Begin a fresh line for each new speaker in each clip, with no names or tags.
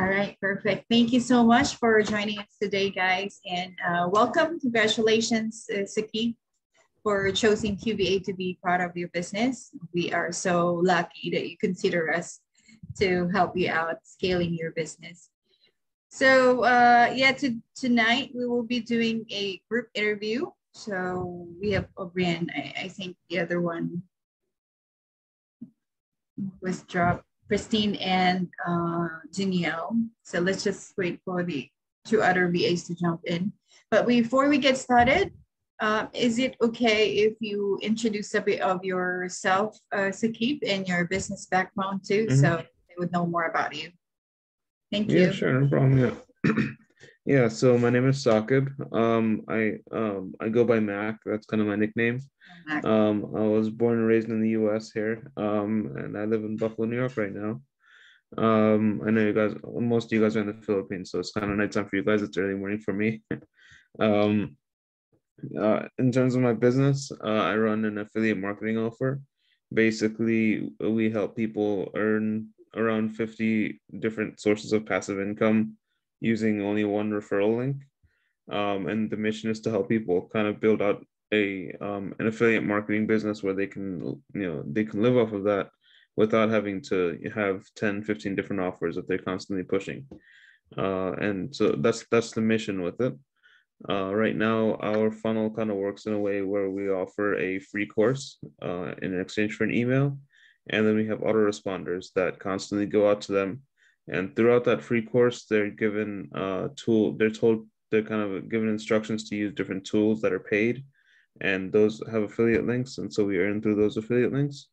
All right, perfect. Thank you so much for joining us today, guys, and uh, welcome. Congratulations, uh, for choosing QVA to be part of your business. We are so lucky that you consider us to help you out scaling your business. So uh, yeah, to, tonight we will be doing a group interview. So we have O'Brien. I, I think the other one was dropped, Christine and uh, Danielle. So let's just wait for the two other VAs to jump in. But before we get started, uh, is it okay if you introduce a bit of yourself, uh, Saqib, and your business background too, mm-hmm. so they would know more about you? Thank you.
Yeah, sure, no problem. Yeah. yeah, so my name is Saqib. Um, I um, I go by Mac. That's kind of my nickname. Um, I was born and raised in the U.S. here, um, and I live in Buffalo, New York right now. Um, I know you guys, most of you guys are in the Philippines, so it's kind of nighttime for you guys. It's early morning for me. um, uh, in terms of my business, uh, I run an affiliate marketing offer. Basically, we help people earn around 50 different sources of passive income using only one referral link. Um, and the mission is to help people kind of build out a um, an affiliate marketing business where they can you know they can live off of that without having to have 10 15 different offers that they're constantly pushing uh, and so that's that's the mission with it uh, right now, our funnel kind of works in a way where we offer a free course uh, in exchange for an email. And then we have autoresponders that constantly go out to them. And throughout that free course, they're given uh, tool, they're told, they're kind of given instructions to use different tools that are paid. And those have affiliate links. And so we earn through those affiliate links.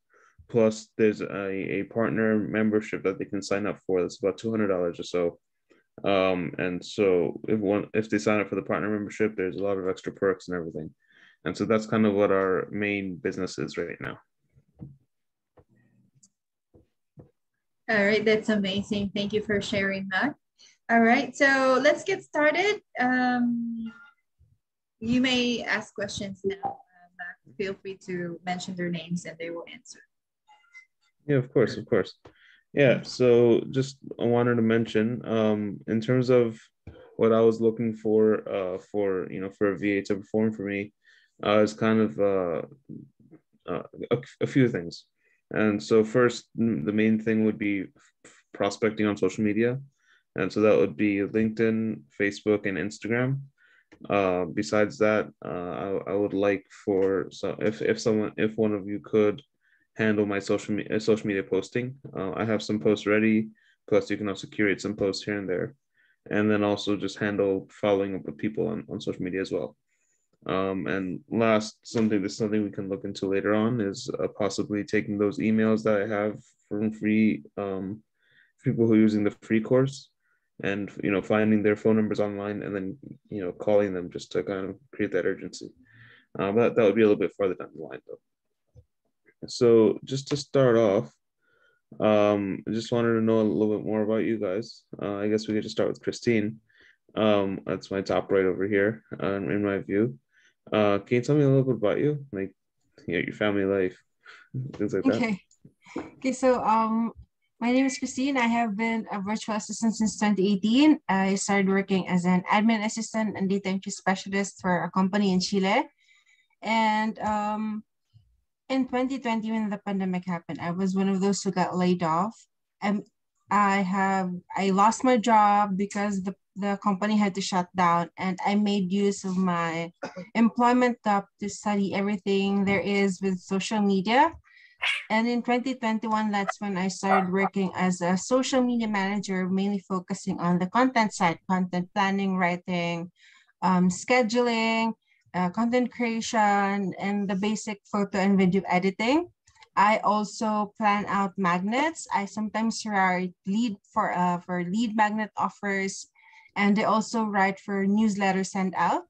Plus, there's a, a partner membership that they can sign up for. That's about $200 or so um, and so if one if they sign up for the partner membership, there's a lot of extra perks and everything. And so that's kind of what our main business is right now.
All right, that's amazing. Thank you for sharing that. All right, so let's get started. Um, you may ask questions now. Um, feel free to mention their names and they will answer.
Yeah, of course, of course. Yeah, so just I wanted to mention um, in terms of what I was looking for uh, for you know for a VA to perform for me uh, is kind of uh, uh, a, a few things. And so first, the main thing would be prospecting on social media, and so that would be LinkedIn, Facebook, and Instagram. Uh, besides that, uh, I, I would like for so if if someone if one of you could handle my social media social media posting. Uh, I have some posts ready. Plus, you can also curate some posts here and there, and then also just handle following up with people on, on social media as well. Um, and last, something that's something we can look into later on is uh, possibly taking those emails that I have from free um, people who are using the free course, and you know finding their phone numbers online and then you know calling them just to kind of create that urgency. Uh, but that would be a little bit farther down the line though. So just to start off, um, I just wanted to know a little bit more about you guys. Uh, I guess we could just start with Christine. Um, that's my top right over here, uh, in my view. Uh, can you tell me a little bit about you, like you know, your family life, things like
that? Okay. Okay. So um, my name is Christine. I have been a virtual assistant since 2018. I started working as an admin assistant and data entry specialist for a company in Chile. And um, in 2020 when the pandemic happened i was one of those who got laid off and i have i lost my job because the, the company had to shut down and i made use of my employment gap to study everything there is with social media and in 2021 that's when i started working as a social media manager mainly focusing on the content side content planning writing um, scheduling uh, content creation, and the basic photo and video editing. I also plan out magnets. I sometimes write lead for uh, for lead magnet offers, and I also write for newsletters sent out.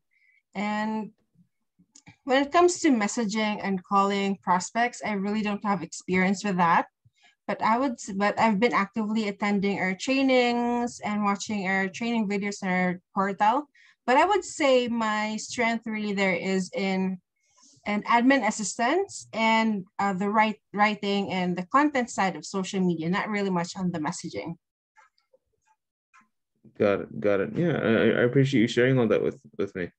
And when it comes to messaging and calling prospects, I really don't have experience with that. But I would, but I've been actively attending our trainings and watching our training videos on our portal but I would say my strength really there is in an admin assistance and uh, the right writing and the content side of social media, not really much on the messaging.
Got it. Got it. Yeah, I, I appreciate you sharing all that with with me.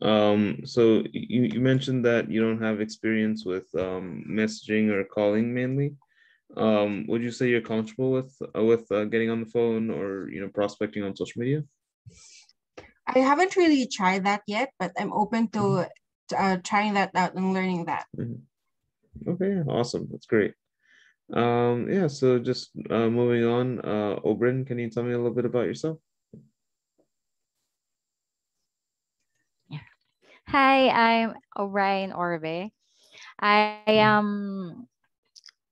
Um, so you, you mentioned that you don't have experience with um, messaging or calling mainly. Um, would you say you're comfortable with uh, with uh, getting on the phone or you know prospecting on social media?
I haven't really tried that yet, but I'm open to. Uh, trying that out and learning that.
Mm-hmm. Okay, awesome. That's great. Um, yeah, so just uh, moving on, uh, O'Brien, can you tell me a little bit about yourself?
Hi, I'm O'Brien Orbe. I mm-hmm. am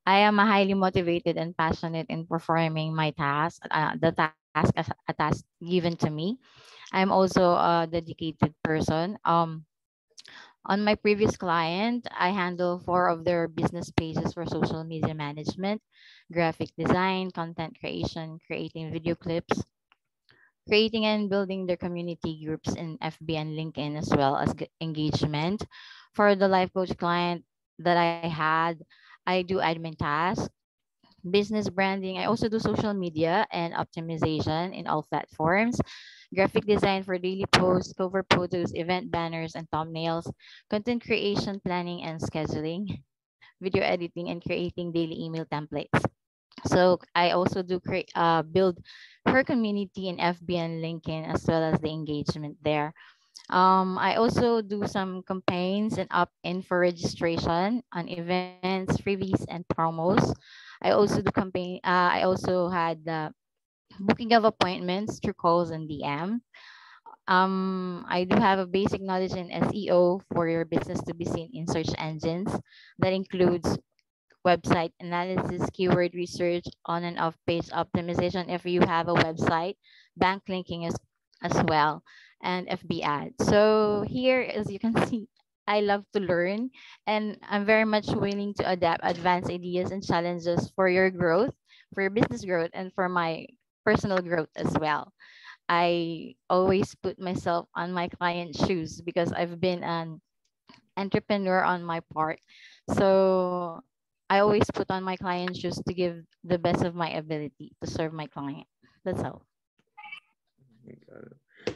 I am a highly motivated and passionate in performing my task, uh, the task as a task given to me. I'm also a dedicated person. Um, on my previous client, I handle four of their business pages for social media management, graphic design, content creation, creating video clips, creating and building their community groups in FB and LinkedIn as well as engagement. For the life coach client that I had, I do admin tasks, business branding. I also do social media and optimization in all platforms, graphic design for daily posts, cover photos, event banners, and thumbnails, content creation, planning, and scheduling, video editing, and creating daily email templates. So I also do create, uh, build her community in FB and LinkedIn as well as the engagement there. Um, I also do some campaigns and opt-in for registration on events, freebies, and promos. I also do campaign. Uh, I also had the booking of appointments through calls and DM. Um, I do have a basic knowledge in SEO for your business to be seen in search engines. That includes website analysis, keyword research, on and off page optimization if you have a website, backlinking as, as well, and FB ads. So here, as you can see, I love to learn and I'm very much willing to adapt advanced ideas and challenges for your growth, for your business growth, and for my personal growth as well. I always put myself on my client's shoes because I've been an entrepreneur on my part. So I always put on my client's shoes to give the best of my ability to serve my client. That's all.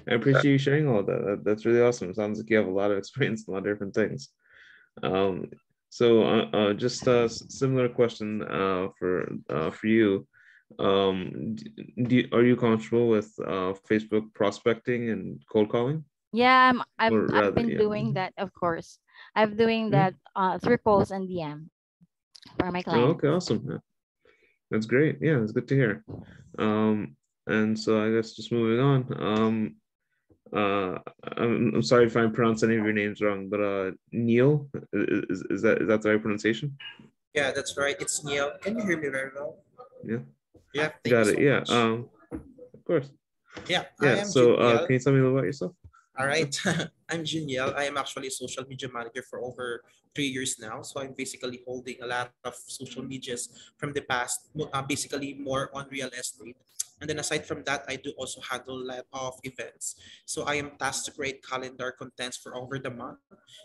I appreciate you sharing all that. That's really awesome. It sounds like you have a lot of experience in a lot of different things. Um, so uh, uh, just a similar question uh, for uh, for you. Um, do are you comfortable with uh, Facebook prospecting and cold calling?
Yeah, I'm, I've, rather, I've been yeah. doing that, of course. I'm doing mm-hmm. that uh, through calls and DM for my clients.
Oh, okay, awesome. That's great. Yeah, it's good to hear. Um, and so I guess just moving on. Um, uh, I'm, I'm sorry if I pronounce any of your names wrong, but uh, Neil, is, is that is that the right pronunciation?
Yeah, that's right. It's Neil. Can you hear me very well?
Yeah.
Yeah.
Got it. Yeah. Um, of course.
Yeah.
Yeah. So, uh, can you tell me a little about yourself?
All right. I'm Juniel. I am actually a social media manager for over three years now. So I'm basically holding a lot of social medias from the past, uh, basically more on real estate. And then aside from that, I do also handle a lot of events. So I am tasked to create calendar contents for over the month.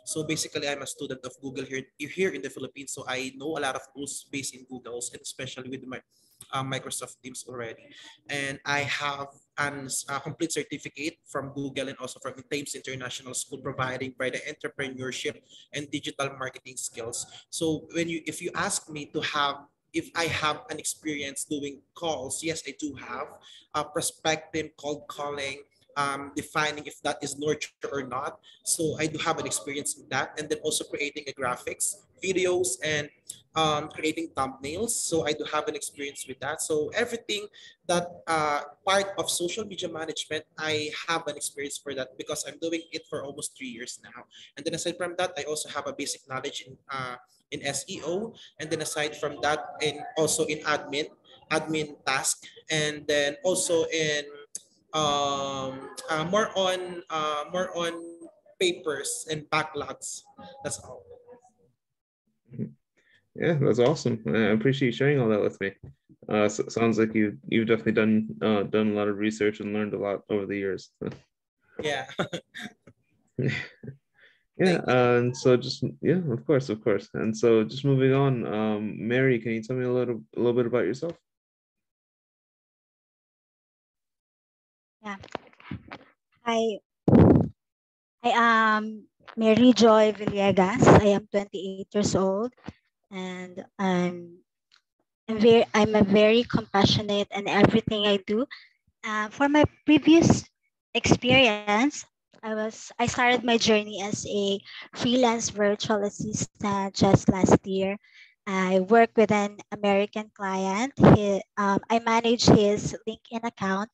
So basically, I'm a student of Google here, here in the Philippines. So I know a lot of tools based in Google's, and especially with my uh, Microsoft Teams already. And I have an uh, complete certificate from Google and also from Thames International School providing by the entrepreneurship and digital marketing skills. So when you, if you ask me to have if I have an experience doing calls, yes, I do have. a prospecting, cold calling, um, defining if that is nurture or not. So I do have an experience in that. And then also creating a graphics, videos, and um, creating thumbnails. So I do have an experience with that. So everything that uh, part of social media management, I have an experience for that because I'm doing it for almost three years now. And then aside from that, I also have a basic knowledge in uh, in SEO. And then aside from that, in also in admin, admin task, and then also in um, uh, more on uh, more on papers and backlogs. That's all.
Yeah, that's awesome. I appreciate you sharing all that with me. Uh, so sounds like you you've definitely done uh, done a lot of research and learned a lot over the years.
yeah.
yeah, and so just yeah, of course, of course. And so just moving on, um, Mary, can you tell me a little a little bit about yourself?
Yeah. Hi. I am Mary Joy Villegas. I am 28 years old and I'm I'm very I'm a very compassionate in everything I do. Uh, for my previous experience, I was I started my journey as a freelance virtual assistant just last year. I work with an American client. He, um, I manage his LinkedIn account.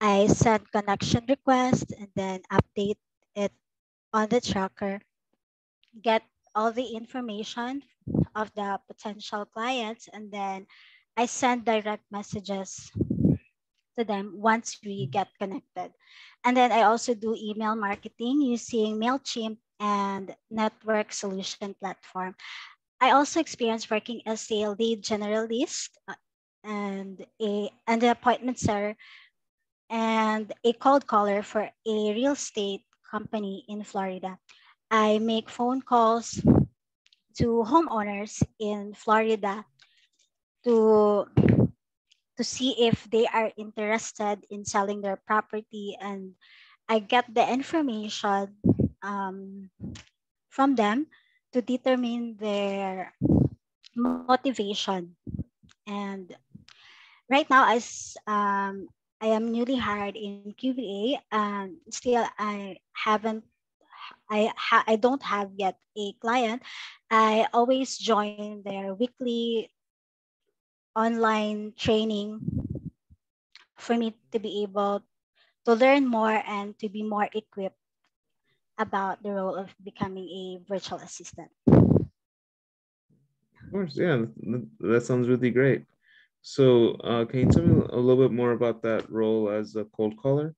I send connection requests and then update it on the tracker. Get all the information of the potential clients and then I send direct messages to them once we get connected. And then I also do email marketing using MailChimp and network solution platform. I also experienced working as a lead generalist uh, and a and the appointment setter and a cold caller for a real estate company in Florida. I make phone calls to homeowners in Florida to to see if they are interested in selling their property and I get the information um, from them to determine their motivation. And right now, as um, I am newly hired in QVA, and still I haven't, I ha- I don't have yet a client. I always join their weekly online training for me to be able to learn more and to be more equipped about the role of becoming a virtual assistant.
Of course, yeah, that sounds really great. So, uh, can you tell me a little bit more about that role as a cold caller?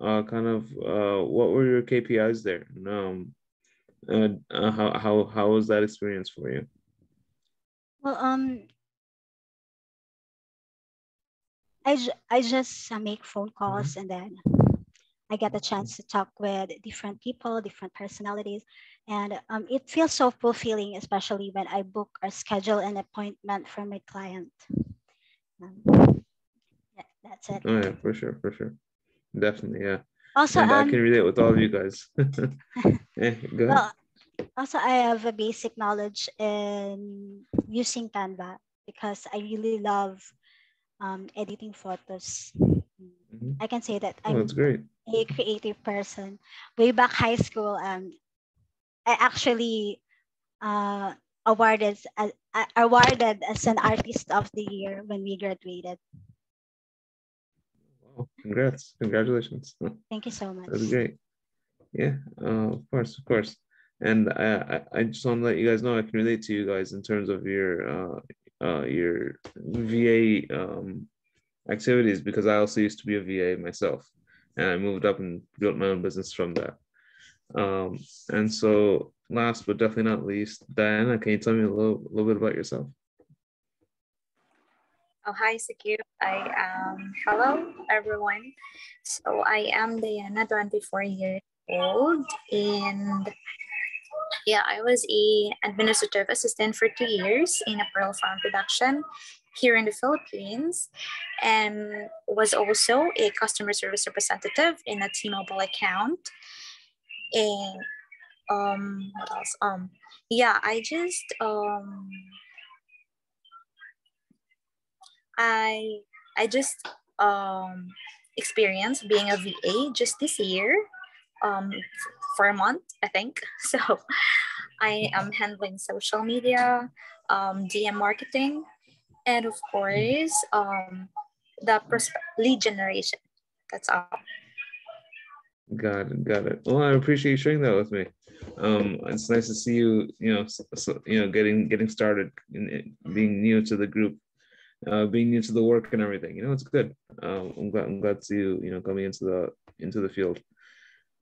Uh, kind of, uh, what were your KPIs there? Um, uh, how how how was that experience for you?
Well, um, I, I just uh, make phone mm-hmm. calls and then I get a chance to talk with different people, different personalities. And um, it feels so fulfilling, especially when I book or schedule an appointment for my client. Um, yeah, that's it.
Oh, yeah, for sure, for sure. Definitely, yeah. Also, and um, I can relate with all of you guys. yeah, go ahead. Well,
also, I have a basic knowledge in using Canva because I really love um, editing photos. Mm-hmm. I can say that
oh, I'm that's great.
a creative person. Way back high school, um, I actually uh, awarded uh, awarded as an artist of the year when we graduated.
Wow, congrats! Congratulations!
Thank you so much.
That's great. Yeah, uh, of course, of course. And I, I, I just want to let you guys know I can relate to you guys in terms of your uh, uh, your VA um, activities because I also used to be a VA myself, and I moved up and built my own business from that. Um, and so, last but definitely not least, Diana, can you tell me a little, little bit about yourself?
Oh, hi, Secure. I am, hello, everyone. So I am Diana, 24 years old, and yeah, I was a administrative assistant for two years in a pearl farm production here in the Philippines and was also a customer service representative in a T-Mobile account. And um, what else? Um, yeah, I just um, I I just um experienced being a VA just this year um for a month, I think. So I am handling social media, um, DM marketing, and of course, um, the lead generation. That's all.
Got it, got it. Well, I appreciate you sharing that with me. Um, it's nice to see you, you know, so, you know, getting getting started, in, being new to the group, uh, being new to the work and everything. You know, it's good. Um, I'm glad I'm glad to see you, you know, coming into the into the field.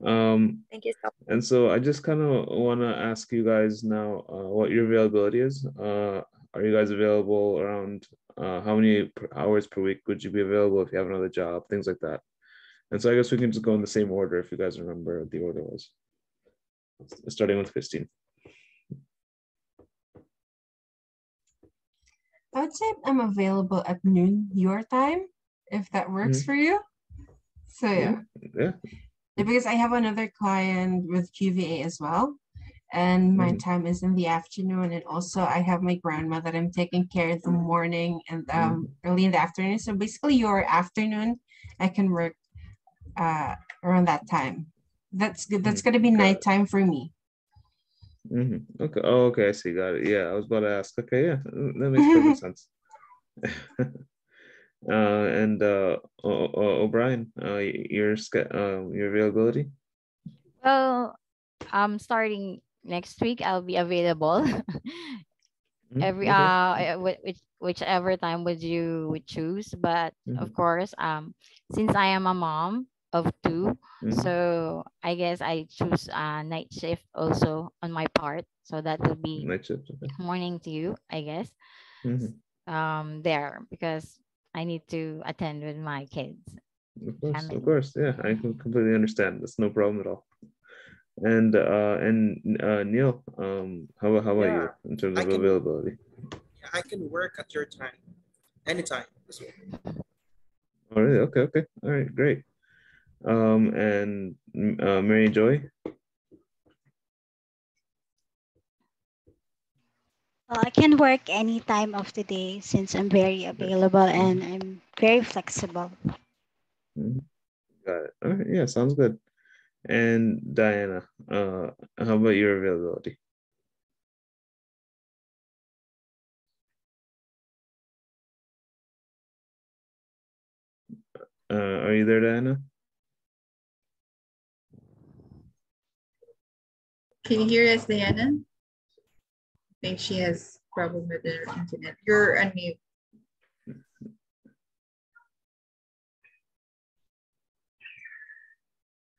Um,
Thank you so
And so I just kind of want to ask you guys now uh, what your availability is. Uh, are you guys available around uh, how many hours per week would you be available if you have another job, things like that. And so I guess we can just go in the same order if you guys remember what the order was. Starting with Christine.
I would say I'm available at noon your time, if that works mm -hmm. for you. So yeah.
Yeah.
Because I have another client with QVA as well. And my
Mhm.
time is in the afternoon. And also I have my grandma that I'm taking care of the morning and um early in the afternoon. So basically your afternoon, I can work uh around that time. That's good. That's gonna be
Got it.
nighttime for me.
hmm Okay. Oh, okay. I see. Got it. Yeah, I was about to ask. Okay, yeah, that makes perfect sense. uh, and uh, O'Brien, uh, your uh, your availability.
Well, um, starting next week, I'll be available.
Mhm,
Every uh, eh, which whichever time would you would choose, but of
Mhm.
course, um, since I am a mom of two,
Mhm.
so I guess I choose uh night shift also on my part. So that will be
Night shift. Okay.
morning to you, I guess.
Mhm.
Um, there because I need to attend with my kids.
Of course,
Family.
of course. Yeah, I can completely understand. That's no problem at all. And uh, and uh, Neil, um, how about how about you in terms of
can-
availability?
Yeah, I can work at your time, anytime. as well.
All right. Okay. Okay. All right. Great. Um, and uh, Mary Joy.
Well, I can work any time of the day since I'm very available and I'm very flexible.
Mhm. Got it. All right. Yeah, sounds good. And Diana, uh, how about your availability? Uh, are you there, Diana?
Can you hear us, Diana? I think she has problem with her internet. You're unmute.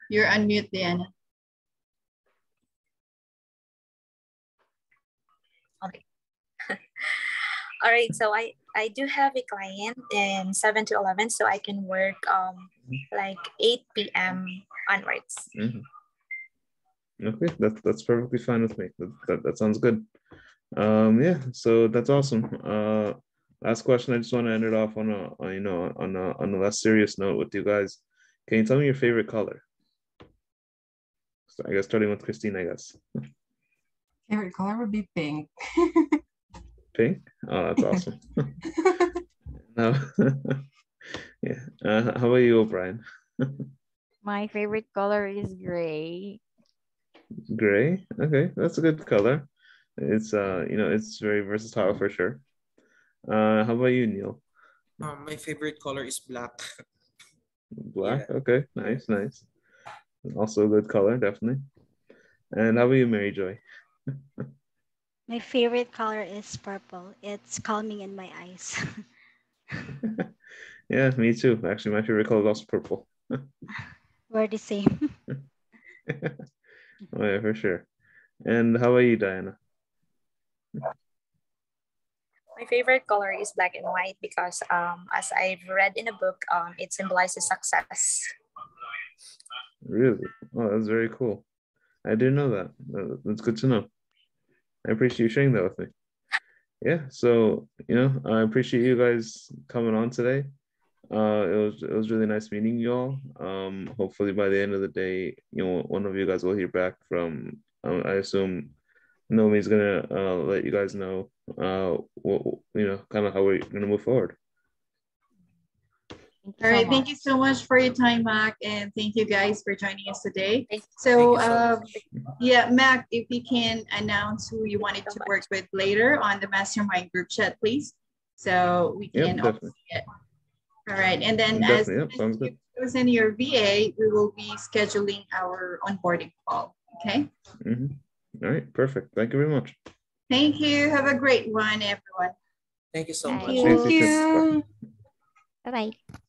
You're unmute, Diana. Okay.
All right, so I I do have a client in 7 to 11 so I can work um like 8 p.m. onwards.
Mhm. Okay, that's that's perfectly fine with me. That, that, that sounds good. Um, yeah, so that's awesome. Uh, last question. I just want to end it off on a, on, you know, on a on a less serious note with you guys. Can you tell me your favorite color? So I guess starting with Christine, I guess.
Favorite color would be pink.
Pink. Oh, that's awesome. no. yeah. Uh, how about you, O'Brien?
My favorite color is gray.
Gray. Okay, that's a good color. It's uh, you know, it's very versatile for sure. Uh, how about you, Neil?
Um, my favorite color is black.
Black. Okay, nice, nice. Also a good color, definitely. And how about you, Mary Joy?
My favorite color is purple. It's calming in my eyes.
yeah, me too. Actually, my favorite color is also purple.
We're the same.
Oh yeah, for sure. And how about you, Diana?
My favorite color is black and white because um as I've read in a book, um it symbolizes success.
Really? Oh, that's very cool. I didn't know that. That- That's good to know. I appreciate you sharing that with me. Yeah, so you know, I appreciate you guys coming on today. Uh, it was it was really nice meeting you all. Um, hopefully by the end of the day, you know, one of you guys will hear back from. Um, I assume Noemi's gonna uh, let you guys know. Uh, what, you know, kind of how we're gonna move forward.
Thank you so
thank
much.
you so much for your time, Mac, and thank you guys for joining us today. So,
Thank you so
uh, yeah, Mac, if you can announce who you wanted to work with later on the mastermind group chat, please. So we
Yep,
can all
definitely.
see it. All right, and then as
Definitely, yep, sounds good.
you in your VA, we will be scheduling our onboarding call. Okay.
Mhm. All right, perfect. Thank you very much.
Thank you. Have a great one, everyone.
Thank you so
Thank
much.
you.
Thank you.
Bye bye.